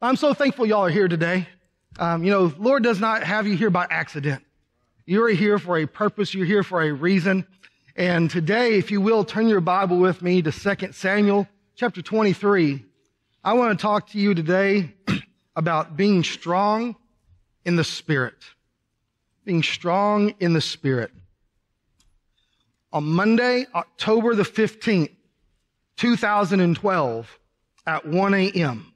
I'm so thankful y'all are here today. Um, you know, Lord does not have you here by accident. You're here for a purpose. You're here for a reason. And today, if you will, turn your Bible with me to 2 Samuel chapter 23. I want to talk to you today about being strong in the Spirit. Being strong in the Spirit. On Monday, October the 15th, 2012, at 1 a.m.,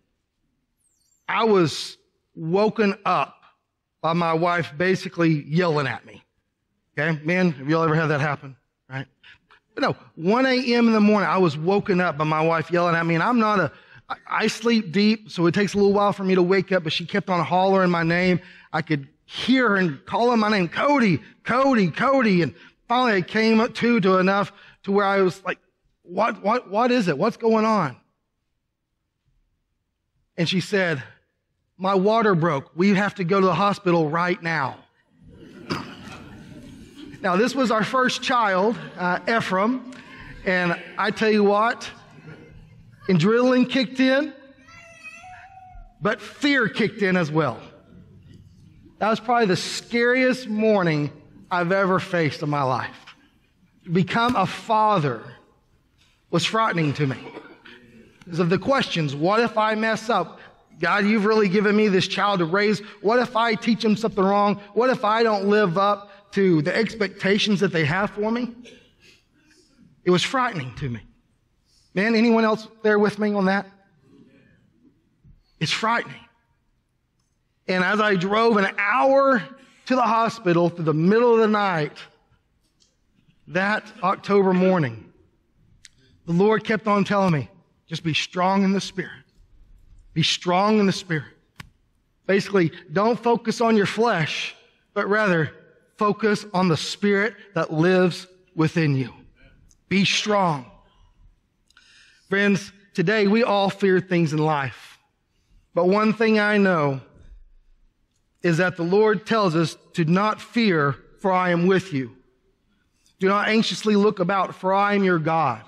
I was woken up by my wife basically yelling at me. Okay, man, have y'all ever had that happen? Right? But no, 1 a.m. in the morning, I was woken up by my wife yelling at me, and I'm not a, I sleep deep, so it takes a little while for me to wake up, but she kept on hollering my name. I could hear her and calling my name, Cody, Cody, Cody, and finally I came up to to enough to where I was like, what, what, what is it? What's going on? And she said, my water broke. We have to go to the hospital right now. now, this was our first child, uh, Ephraim. And I tell you what, adrenaline kicked in, but fear kicked in as well. That was probably the scariest morning I've ever faced in my life. Become a father was frightening to me. Because of the questions, what if I mess up? God, you've really given me this child to raise. What if I teach him something wrong? What if I don't live up to the expectations that they have for me? It was frightening to me. Man, anyone else there with me on that? It's frightening. And as I drove an hour to the hospital through the middle of the night, that October morning, the Lord kept on telling me, just be strong in the Spirit. Be strong in the Spirit. Basically, don't focus on your flesh, but rather focus on the Spirit that lives within you. Be strong. Friends, today we all fear things in life. But one thing I know is that the Lord tells us to not fear, for I am with you. Do not anxiously look about, for I am your God.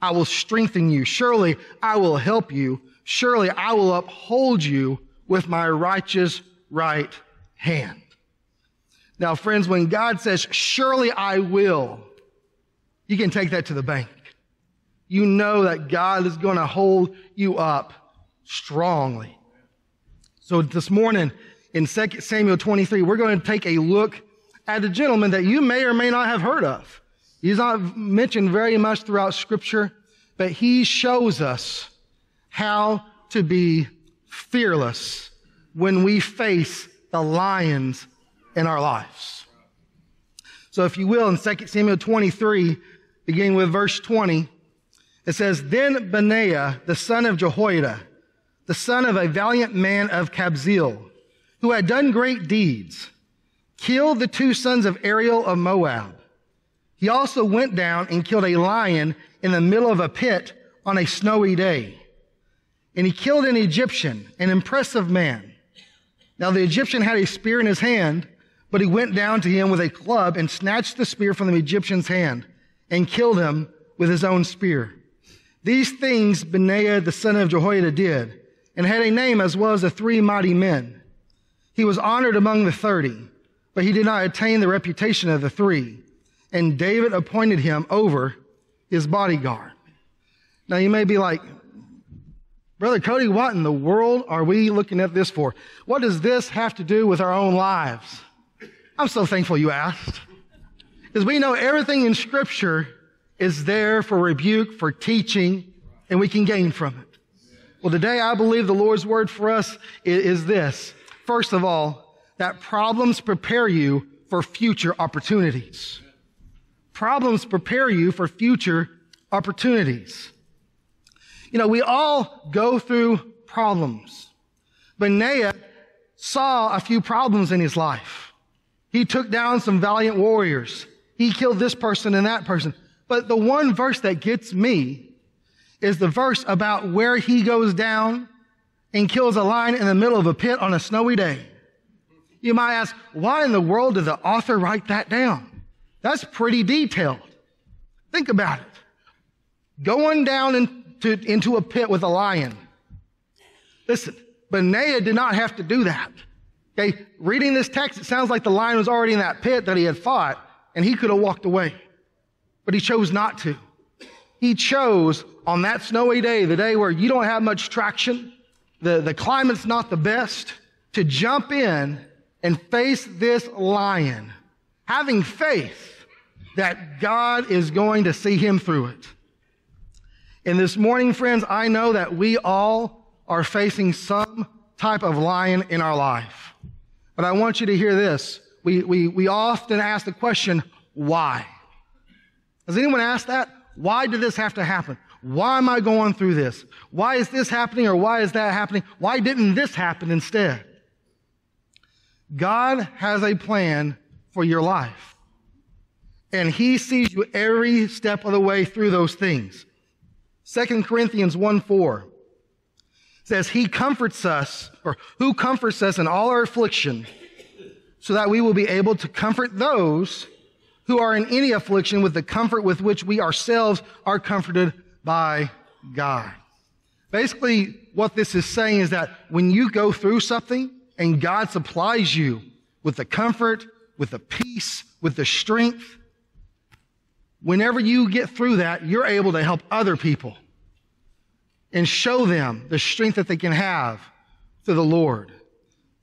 I will strengthen you. Surely I will help you. Surely I will uphold you with my righteous right hand. Now, friends, when God says, surely I will, you can take that to the bank. You know that God is going to hold you up strongly. So this morning in 2 Samuel 23, we're going to take a look at a gentleman that you may or may not have heard of. He's not mentioned very much throughout scripture, but he shows us how to be fearless when we face the lions in our lives. So if you will, in 2 Samuel 23, beginning with verse 20, it says, Then Benaiah, the son of Jehoiada, the son of a valiant man of Kabzeel, who had done great deeds, killed the two sons of Ariel of Moab. He also went down and killed a lion in the middle of a pit on a snowy day and he killed an Egyptian, an impressive man. Now the Egyptian had a spear in his hand, but he went down to him with a club and snatched the spear from the Egyptian's hand and killed him with his own spear. These things Benaiah the son of Jehoiada did, and had a name as well as the three mighty men. He was honored among the thirty, but he did not attain the reputation of the three. And David appointed him over his bodyguard. Now you may be like, Brother Cody, what in the world are we looking at this for? What does this have to do with our own lives? I'm so thankful you asked. Because we know everything in Scripture is there for rebuke, for teaching, and we can gain from it. Well, today I believe the Lord's word for us is this. First of all, that problems prepare you for future opportunities. Problems prepare you for future opportunities. You know, we all go through problems. Benaiah saw a few problems in his life. He took down some valiant warriors. He killed this person and that person. But the one verse that gets me is the verse about where he goes down and kills a lion in the middle of a pit on a snowy day. You might ask, why in the world did the author write that down? That's pretty detailed. Think about it. Going down and to, into a pit with a lion. Listen, Benaiah did not have to do that. Okay, reading this text, it sounds like the lion was already in that pit that he had fought, and he could have walked away. But he chose not to. He chose on that snowy day, the day where you don't have much traction, the, the climate's not the best, to jump in and face this lion, having faith that God is going to see him through it. And this morning, friends, I know that we all are facing some type of lion in our life. But I want you to hear this. We, we, we often ask the question, why? Has anyone asked that? Why did this have to happen? Why am I going through this? Why is this happening or why is that happening? Why didn't this happen instead? God has a plan for your life. And he sees you every step of the way through those things. 2 Corinthians 1 4 says, He comforts us, or who comforts us in all our affliction, so that we will be able to comfort those who are in any affliction with the comfort with which we ourselves are comforted by God. Basically, what this is saying is that when you go through something and God supplies you with the comfort, with the peace, with the strength, whenever you get through that, you're able to help other people and show them the strength that they can have through the Lord,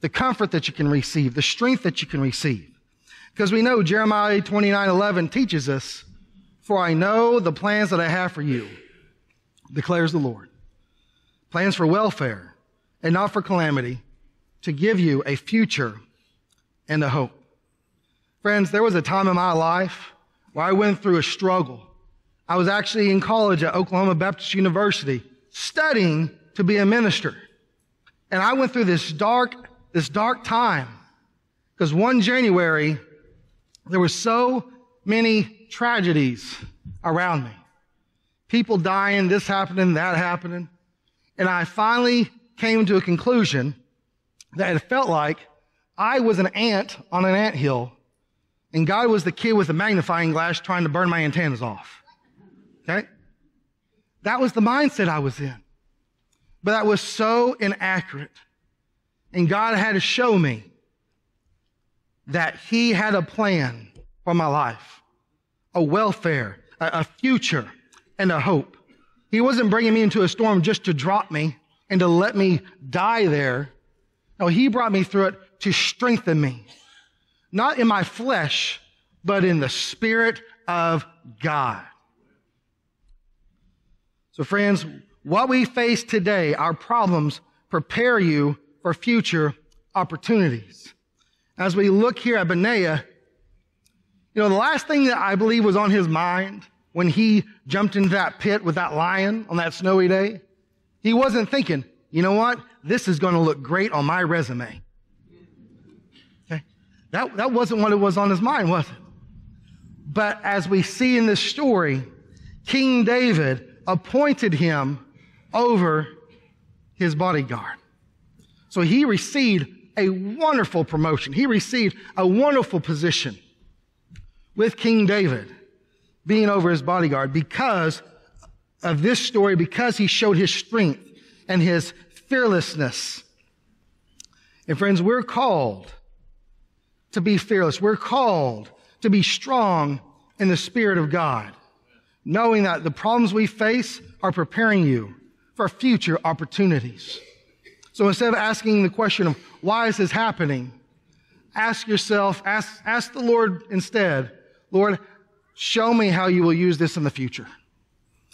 the comfort that you can receive, the strength that you can receive. Because we know Jeremiah 29 11 teaches us, For I know the plans that I have for you, declares the Lord. Plans for welfare and not for calamity, to give you a future and a hope. Friends, there was a time in my life where I went through a struggle. I was actually in college at Oklahoma Baptist University studying to be a minister. And I went through this dark, this dark time because one January, there were so many tragedies around me. People dying, this happening, that happening. And I finally came to a conclusion that it felt like I was an ant on an ant hill and God was the kid with a magnifying glass trying to burn my antennas off. Okay? That was the mindset I was in. But that was so inaccurate. And God had to show me that He had a plan for my life, a welfare, a, future, and a hope. He wasn't bringing me into a storm just to drop me and to let me die there. No, He brought me through it to strengthen me. Not in my flesh, but in the Spirit of God. So friends, what we face today, our problems, prepare you for future opportunities. As we look here at Benaiah, you know, the last thing that I believe was on his mind when he jumped into that pit with that lion on that snowy day, he wasn't thinking, you know what? This is going to look great on my resume. That, that wasn't what it was on his mind, was it? But as we see in this story, King David appointed him over his bodyguard. So he received a wonderful promotion. He received a wonderful position with King David being over his bodyguard because of this story, because he showed his strength and his fearlessness. And friends, we're called to be fearless. We're called to be strong in the Spirit of God, knowing that the problems we face are preparing you for future opportunities. So instead of asking the question of why is this happening, ask yourself, ask, ask the Lord instead, Lord, show me how you will use this in the future.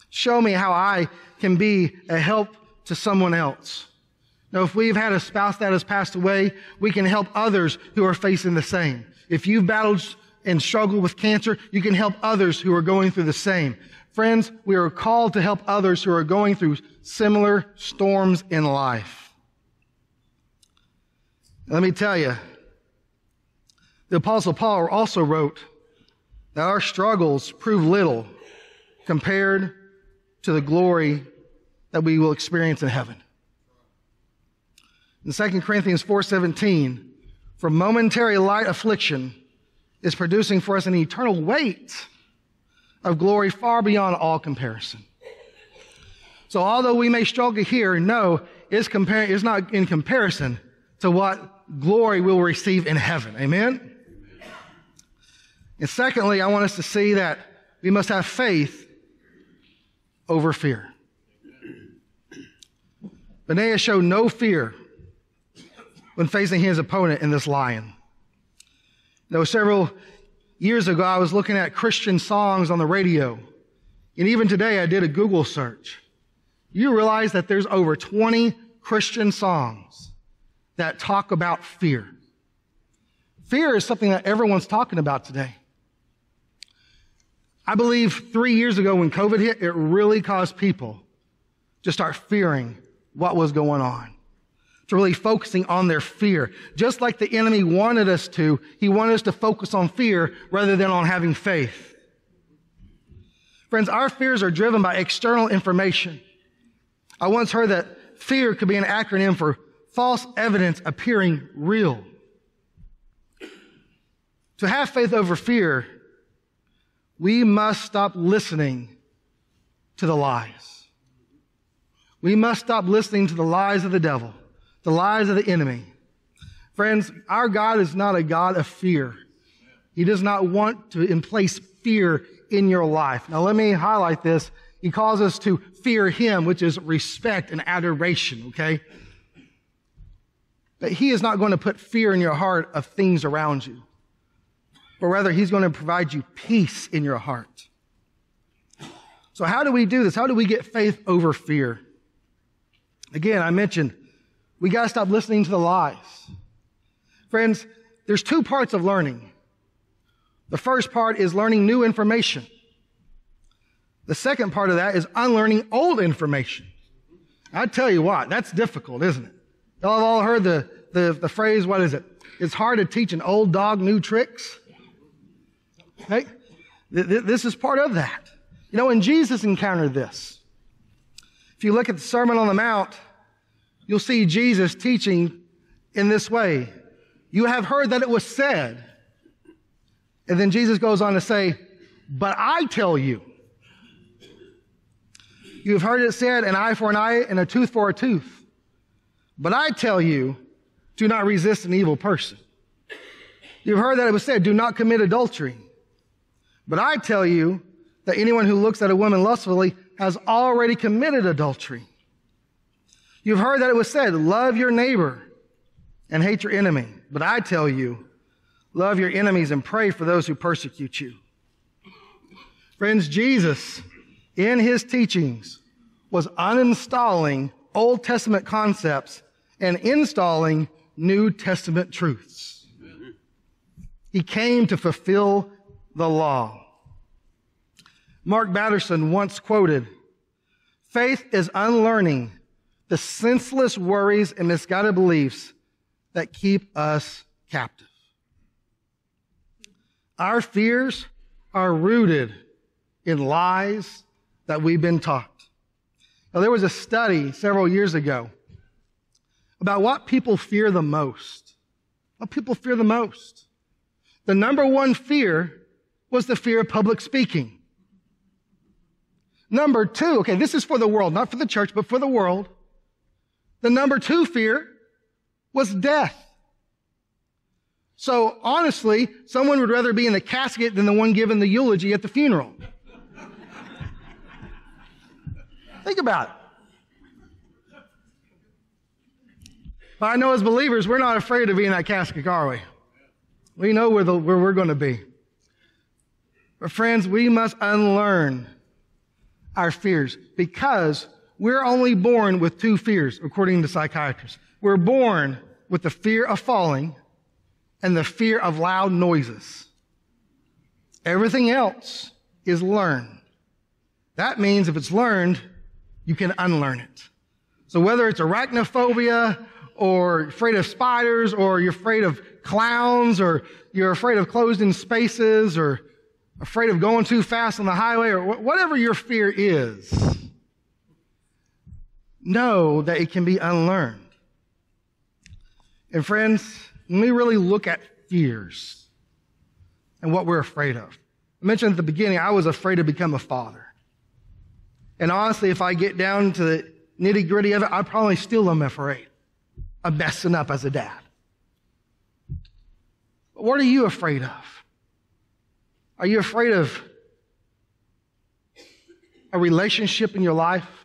Show me how I can be a help to someone else. Now, if we've had a spouse that has passed away, we can help others who are facing the same. If you've battled and struggled with cancer, you can help others who are going through the same. Friends, we are called to help others who are going through similar storms in life. Let me tell you, the Apostle Paul also wrote that our struggles prove little compared to the glory that we will experience in heaven. In 2 Corinthians 4:17, for momentary light affliction is producing for us an eternal weight of glory far beyond all comparison. So although we may struggle here, no, it's, compar- it's not in comparison to what glory we'll receive in heaven. Amen? And secondly, I want us to see that we must have faith over fear. Benaiah showed no fear when facing his opponent in this lion. There several years ago, I was looking at Christian songs on the radio. And even today, I did a Google search. You realize that there's over 20 Christian songs that talk about fear. Fear is something that everyone's talking about today. I believe three years ago when COVID hit, it really caused people to start fearing what was going on, to really focusing on their fear. Just like the enemy wanted us to, he wanted us to focus on fear rather than on having faith. Friends, our fears are driven by external information. I once heard that fear could be an acronym for false evidence appearing real. To have faith over fear we must stop listening to the lies. We must stop listening to the lies of the devil, the lies of the enemy. Friends, our God is not a God of fear. He does not want to place fear in your life. Now let me highlight this. He calls us to fear Him, which is respect and adoration, okay? But He is not going to put fear in your heart of things around you but rather He's going to provide you peace in your heart. So, how do we do this? How do we get faith over fear? Again, I mentioned we got to stop listening to the lies. Friends, there's two parts of learning. The first part is learning new information. The second part of that is unlearning old information. I tell you what, that's difficult, isn't it? Y'all have all heard the, the, the phrase, what is it? It's hard to teach an old dog new tricks. Okay? This is part of that. You know, when Jesus encountered this, if you look at the Sermon on the Mount, you'll see Jesus teaching in this way. You have heard that it was said. And then Jesus goes on to say, But I tell you, you have heard it said, an eye for an eye and a tooth for a tooth. But I tell you, do not resist an evil person. You've heard that it was said, do not commit adultery. But I tell you that anyone who looks at a woman lustfully has already committed adultery. You've heard that it was said, love your neighbor and hate your enemy. But I tell you, love your enemies and pray for those who persecute you. Friends, Jesus, in his teachings, was uninstalling Old Testament concepts and installing New Testament truths. He came to fulfill the law. Mark Batterson once quoted, faith is unlearning the senseless worries and misguided beliefs that keep us captive. Our fears are rooted in lies that we've been taught. Now, there was a study several years ago about what people fear the most. What people fear the most. The number one fear was the fear of public speaking. Number two, okay, this is for the world, not for the church, but for the world. The number two fear was death. So honestly, someone would rather be in the casket than the one given the eulogy at the funeral. Think about it. But I know as believers, we're not afraid to be in that casket, are we? We know where, the, where we're going to be. But friends, we must unlearn our fears because we're only born with two fears, according to psychiatrists. We're born with the fear of falling and the fear of loud noises. Everything else is learned. That means if it's learned, you can unlearn it. So whether it's arachnophobia or afraid of spiders or you're afraid of clowns or you're afraid of closed in spaces or afraid of going too fast on the highway, or whatever your fear is, know that it can be unlearned. And friends, when we really look at fears and what we're afraid of, I mentioned at the beginning, I was afraid to become a father. And honestly, if I get down to the nitty gritty of it, I probably still am afraid of messing up as a dad. But what are you afraid of? Are you afraid of a relationship in your life?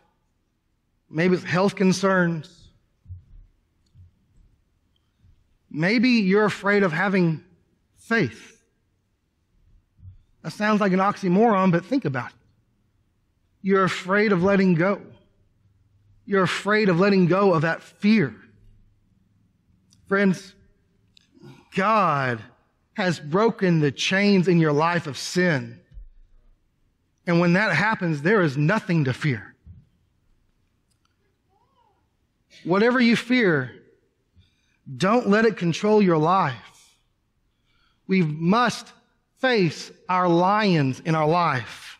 Maybe it's health concerns. Maybe you're afraid of having faith. That sounds like an oxymoron, but think about it. You're afraid of letting go. You're afraid of letting go of that fear. Friends, God has broken the chains in your life of sin. And when that happens, there is nothing to fear. Whatever you fear, don't let it control your life. We must face our lions in our life.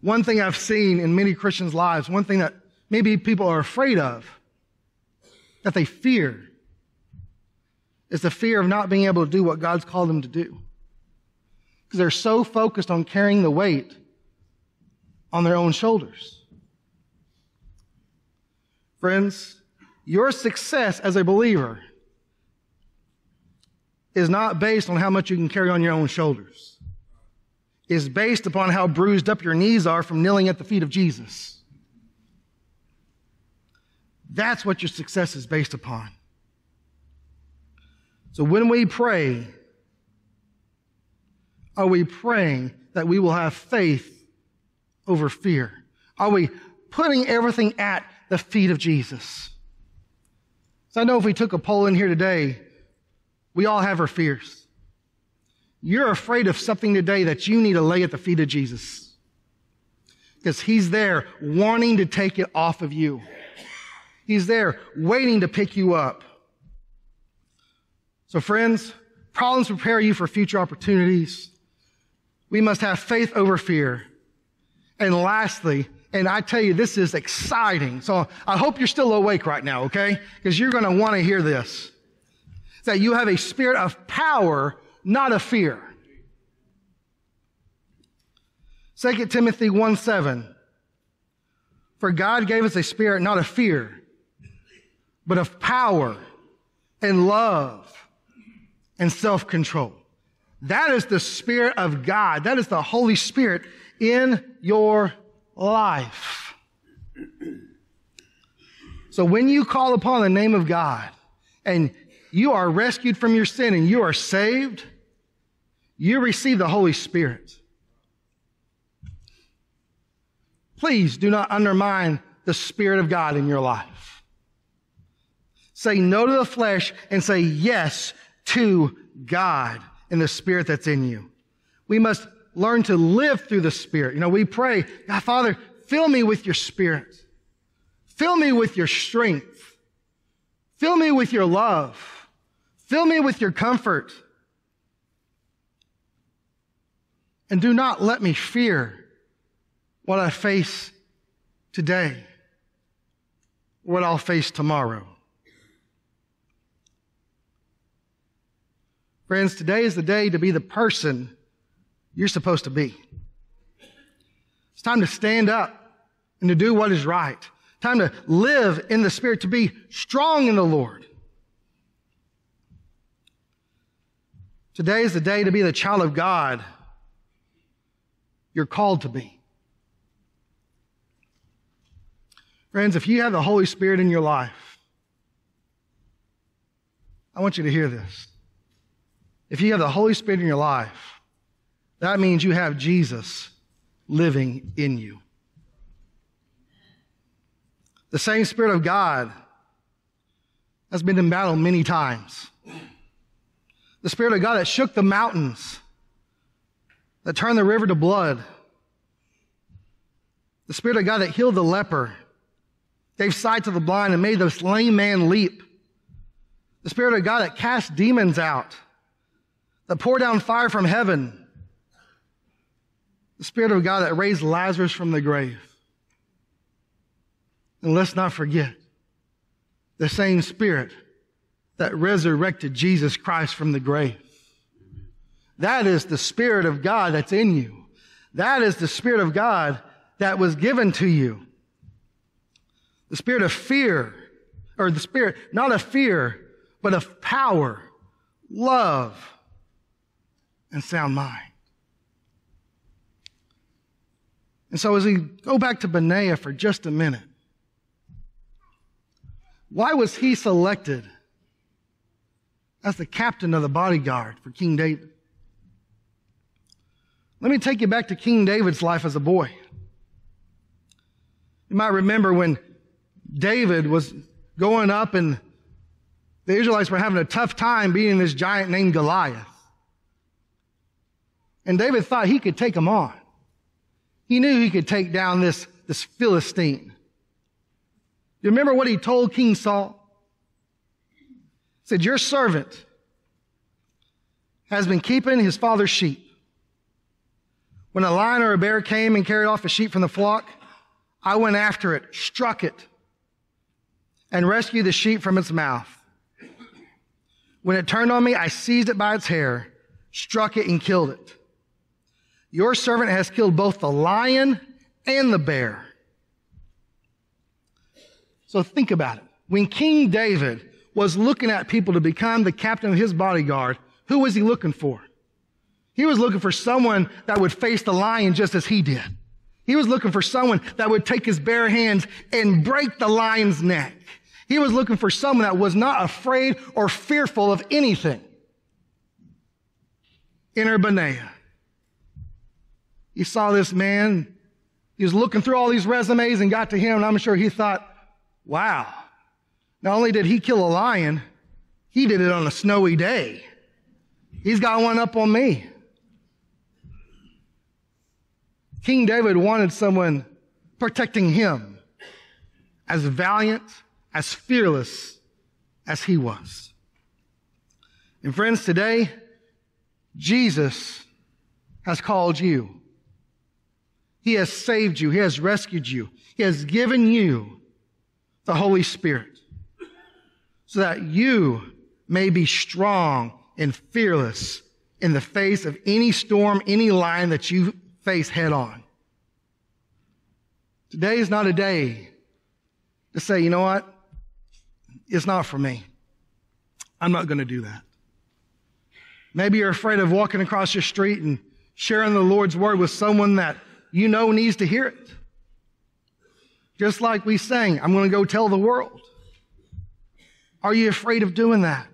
One thing I've seen in many Christians' lives, one thing that maybe people are afraid of, that they fear, is the fear of not being able to do what God's called them to do. Because they're so focused on carrying the weight on their own shoulders. Friends, your success as a believer is not based on how much you can carry on your own shoulders. Is based upon how bruised up your knees are from kneeling at the feet of Jesus. That's what your success is based upon. So when we pray, are we praying that we will have faith over fear? Are we putting everything at the feet of Jesus. So I know if we took a poll in here today, we all have our fears. You're afraid of something today that you need to lay at the feet of Jesus. Because he's there wanting to take it off of you. He's there waiting to pick you up. So friends, problems prepare you for future opportunities. We must have faith over fear. And lastly, and I tell you, this is exciting. So I hope you're still awake right now, okay? Because you're going to want to hear this. That you have a spirit of power, not of fear. 2 Timothy 1 7. For God gave us a spirit not of fear, but of power and love and self control. That is the Spirit of God. That is the Holy Spirit in your life. So when you call upon the name of God and you are rescued from your sin and you are saved, you receive the Holy Spirit. Please do not undermine the Spirit of God in your life. Say no to the flesh and say yes to God and the Spirit that's in you. We must learn to live through the Spirit. You know, we pray, God, Father, fill me with your Spirit. Fill me with your strength. Fill me with your love. Fill me with your comfort. And do not let me fear what I face today, what I'll face tomorrow. Friends, today is the day to be the person you're supposed to be. It's time to stand up and to do what is right. Time to live in the Spirit, to be strong in the Lord. Today is the day to be the child of God you're called to be. Friends, if you have the Holy Spirit in your life, I want you to hear this. If you have the Holy Spirit in your life, that means you have Jesus living in you. The same Spirit of God has been in battle many times. The Spirit of God that shook the mountains, that turned the river to blood. The Spirit of God that healed the leper, gave sight to the blind, and made the lame man leap. The Spirit of God that cast demons out, that poured down fire from heaven, the Spirit of God that raised Lazarus from the grave. And let's not forget the same Spirit that resurrected Jesus Christ from the grave. That is the Spirit of God that's in you. That is the Spirit of God that was given to you. The Spirit of fear, or the Spirit, not of fear, but of power, love, and sound mind. And so as we go back to Benaiah for just a minute, why was he selected as the captain of the bodyguard for King David? Let me take you back to King David's life as a boy. You might remember when David was going up and the Israelites were having a tough time beating this giant named Goliath. And David thought he could take him on. He knew he could take down this, this Philistine. You remember what he told King Saul? He said, Your servant has been keeping his father's sheep. When a lion or a bear came and carried off a sheep from the flock, I went after it, struck it, and rescued the sheep from its mouth. When it turned on me, I seized it by its hair, struck it, and killed it. Your servant has killed both the lion and the bear. So think about it. When King David was looking at people to become the captain of his bodyguard, who was he looking for? He was looking for someone that would face the lion just as he did. He was looking for someone that would take his bare hands and break the lion's neck. He was looking for someone that was not afraid or fearful of anything. Enter Benaiah. He saw this man. He was looking through all these resumes and got to him, and I'm sure he thought, Wow. Not only did he kill a lion, he did it on a snowy day. He's got one up on me. King David wanted someone protecting him as valiant, as fearless as he was. And friends, today, Jesus has called you. He has saved you. He has rescued you. He has given you the Holy Spirit so that you may be strong and fearless in the face of any storm, any line that you face head on. Today is not a day to say, you know what? It's not for me. I'm not going to do that. Maybe you're afraid of walking across your street and sharing the Lord's word with someone that you know needs to hear it. Just like we sang, I'm going to go tell the world. Are you afraid of doing that?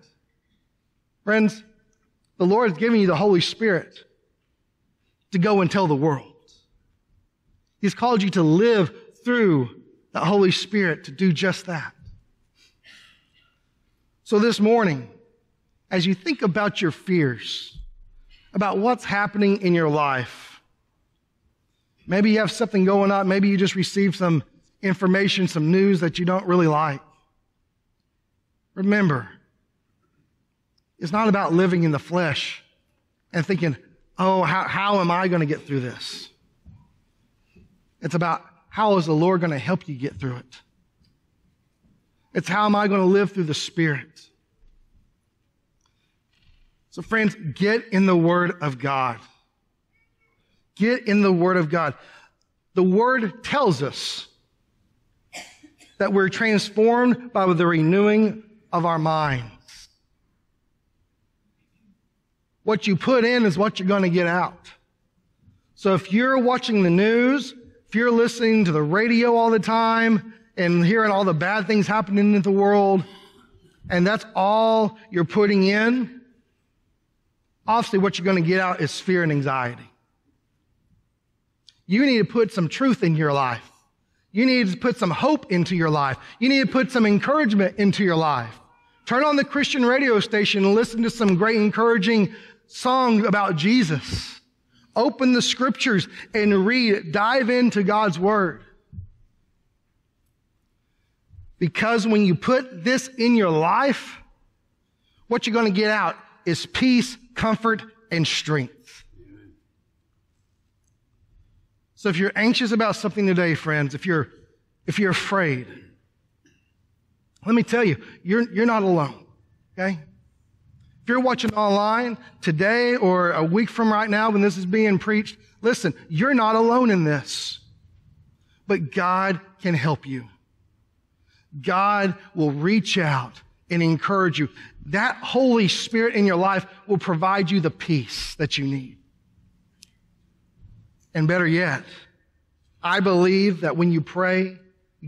Friends, the Lord has given you the Holy Spirit to go and tell the world. He's called you to live through the Holy Spirit to do just that. So this morning, as you think about your fears, about what's happening in your life, maybe you have something going on, maybe you just received some information, some news that you don't really like. Remember, it's not about living in the flesh and thinking, oh, how, how am I going to get through this? It's about how is the Lord going to help you get through it? It's how am I going to live through the Spirit? So, friends, get in the Word of God. Get in the Word of God. The Word tells us that we're transformed by the renewing of our minds. What you put in is what you're going to get out. So if you're watching the news, if you're listening to the radio all the time and hearing all the bad things happening in the world, and that's all you're putting in, obviously what you're going to get out is fear and anxiety. You need to put some truth in your life. You need to put some hope into your life. You need to put some encouragement into your life. Turn on the Christian radio station and listen to some great encouraging songs about Jesus. Open the scriptures and read. Dive into God's word. Because when you put this in your life, what you're going to get out is peace, comfort, and strength. So if you're anxious about something today, friends, if you're, if you're afraid, let me tell you, you're, you're not alone. Okay? If you're watching online today or a week from right now when this is being preached, Listen, you're not alone in this, but God can help you. God will reach out and encourage you. That Holy Spirit in your life will provide you the peace that you need. And better yet, I believe that when you pray,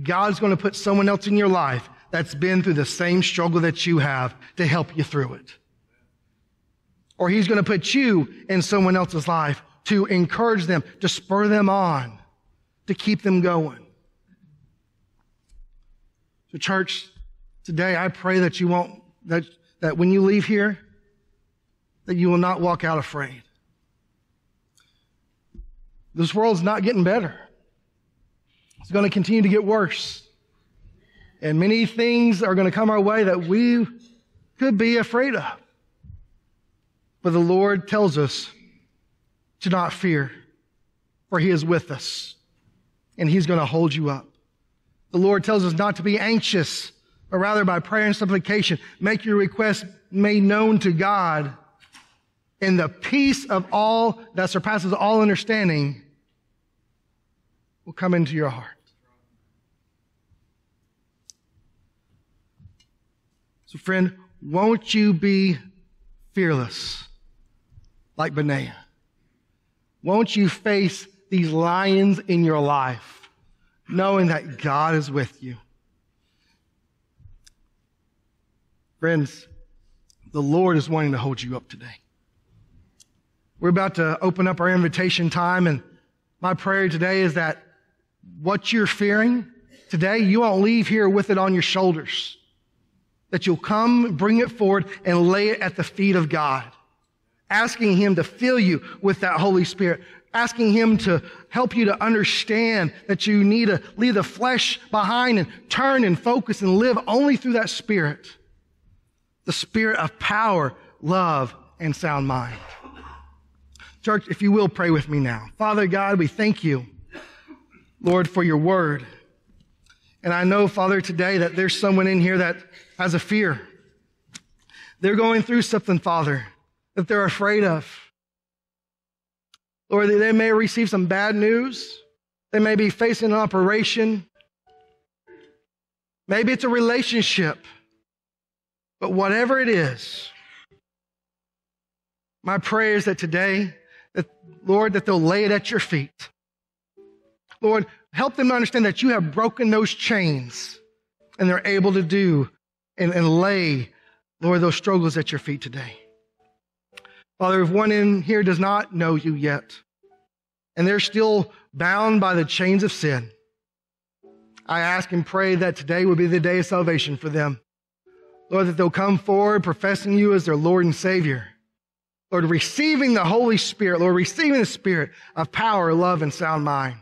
God's going to put someone else in your life that's been through the same struggle that you have to help you through it. Or He's going to put you in someone else's life to encourage them, to spur them on, to keep them going. So, church, today I pray that you won't, that, that when you leave here, that you will not walk out afraid. This world's not getting better. It's going to continue to get worse. And many things are going to come our way that we could be afraid of. But the Lord tells us to not fear, for He is with us, and He's going to hold you up. The Lord tells us not to be anxious, but rather by prayer and supplication, make your requests made known to God. And the peace of all that surpasses all understanding will come into your heart. So, friend, won't you be fearless like Benaiah? Won't you face these lions in your life? knowing that God is with you. Friends, the Lord is wanting to hold you up today. We're about to open up our invitation time, and my prayer today is that what you're fearing today, you won't leave here with it on your shoulders. That you'll come, bring it forward, and lay it at the feet of God, asking Him to fill you with that Holy Spirit, asking Him to help you to understand that you need to leave the flesh behind and turn and focus and live only through that Spirit. The Spirit of power, love, and sound mind. Church, if you will pray with me now. Father God, we thank you, Lord, for your word. And I know, Father, today that there's someone in here that has a fear. They're going through something, Father, that they're afraid of. Lord, they may receive some bad news. They may be facing an operation. Maybe it's a relationship. But whatever it is, my prayer is that today, that, Lord, that they'll lay it at your feet. Lord, help them to understand that you have broken those chains and they're able to do and, and lay, Lord, those struggles at your feet today. Father, if one in here does not know you yet, and they're still bound by the chains of sin, I ask and pray that today will be the day of salvation for them. Lord, that they'll come forward professing you as their Lord and Savior. Lord, receiving the Holy Spirit, Lord, receiving the Spirit of power, love, and sound mind.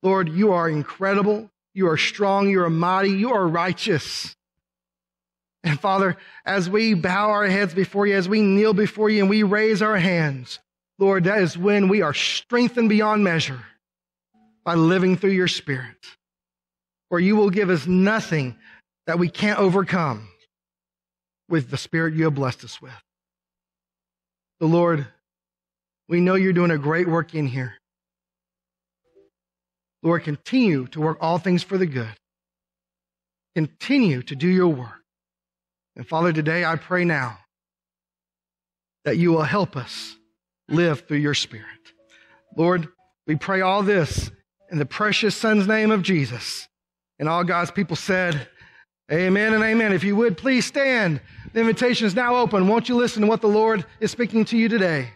Lord, you are incredible. You are strong. You are mighty. You are righteous. And Father, as we bow our heads before you, as we kneel before you and we raise our hands, Lord, that is when we are strengthened beyond measure by living through your Spirit, For you will give us nothing that we can't overcome with the Spirit you have blessed us with. The Lord, we know you're doing a great work in here. Lord, continue to work all things for the good. Continue to do your work. And Father, today I pray now that you will help us live through your Spirit. Lord, we pray all this in the precious Son's name of Jesus. And all God's people said, Amen and amen. If you would please stand. The invitation is now open. Won't you listen to what the Lord is speaking to you today?